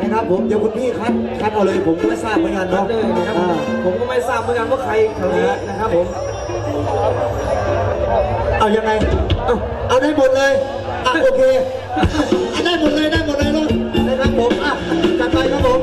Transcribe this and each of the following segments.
นะครับผมเดี๋ยวคุณพี่คัดคัดเอาเลยผมก็ไม่ทราบเหมือนกันเนาะผมก็ไม่ทราบเหมือนกันว่าใครแถวนี้นะครับผมเอายังไงเอาได้หมดเลยอะโอเค ได้หมดเลยได้หมดเลยลูกได้ครับผมอะจัดไปครับผม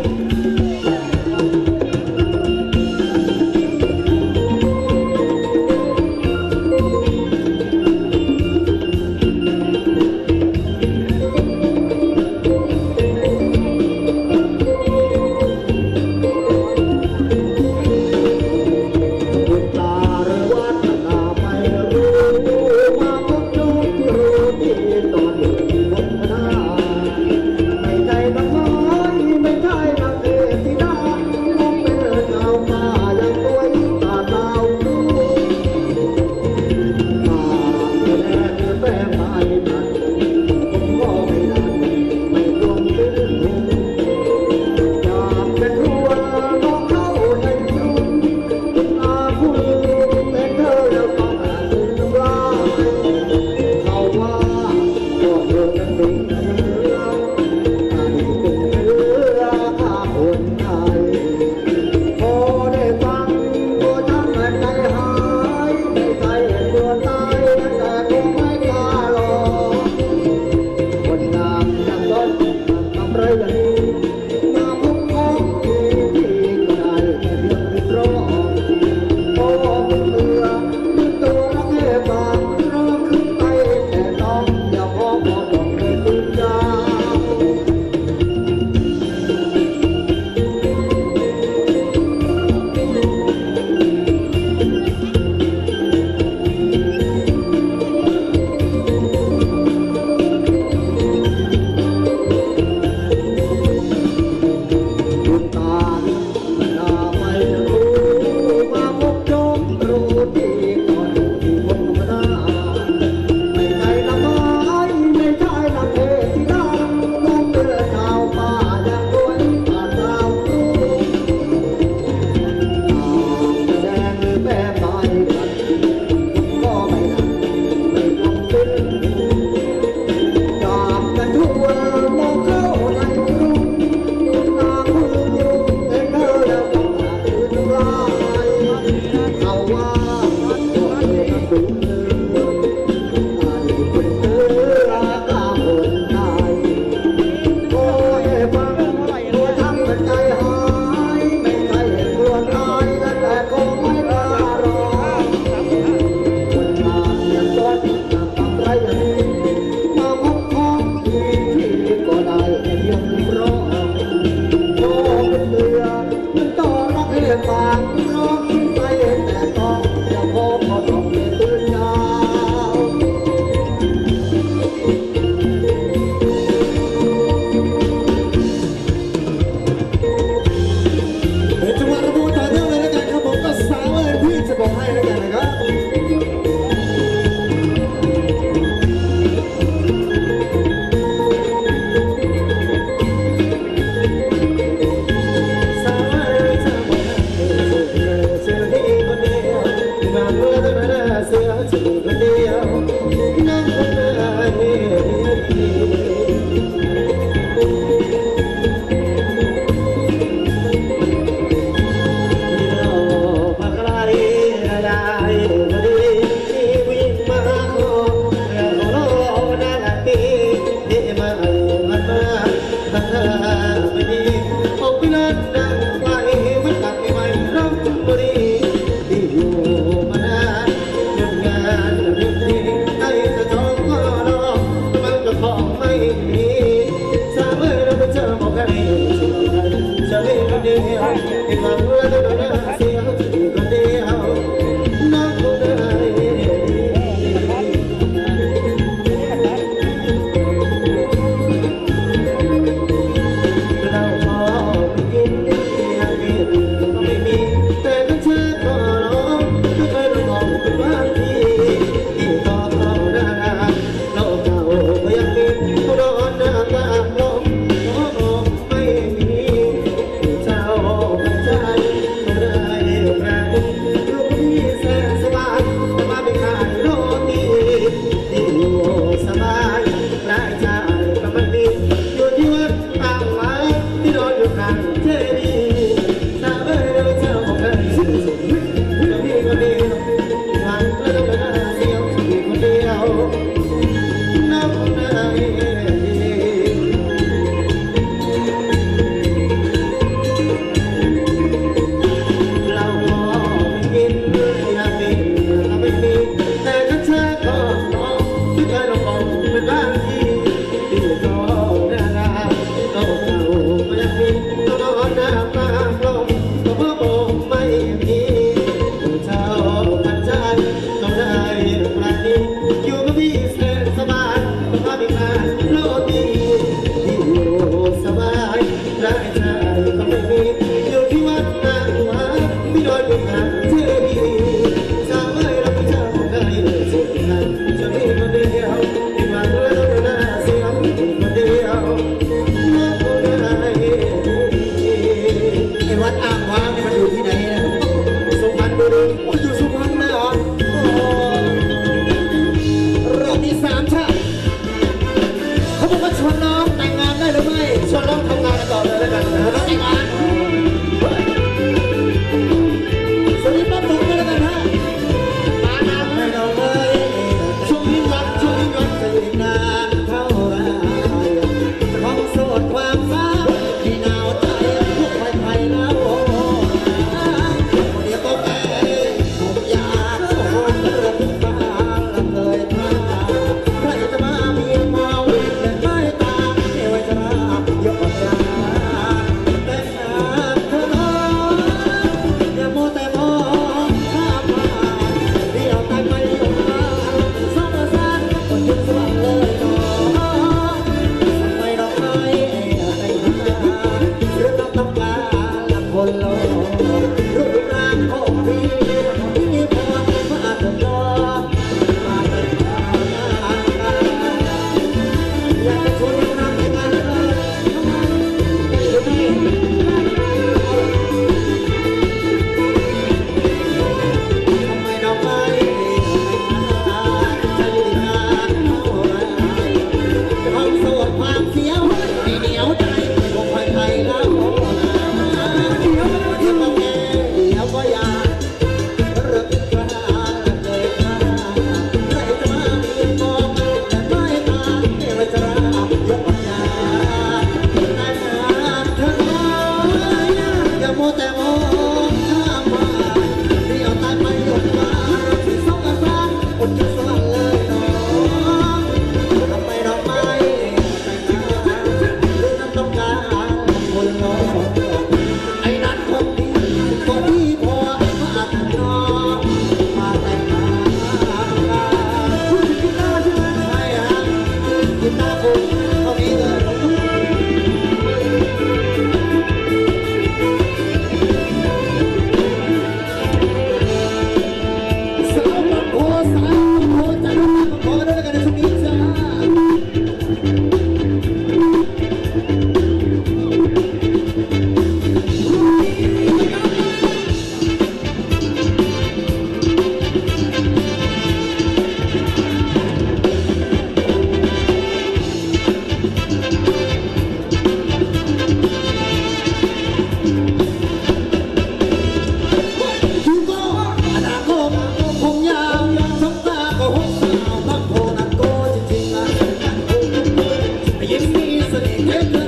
Yeah.